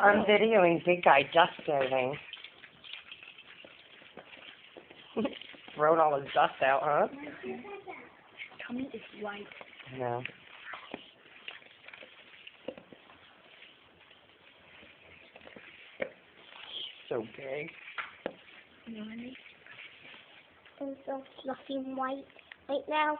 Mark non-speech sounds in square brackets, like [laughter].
I'm videoing big guy dust saving. [laughs] Throwing all his dust out, huh? Tummy is white. No. So big. Nani? I'm so fluffy and white right now.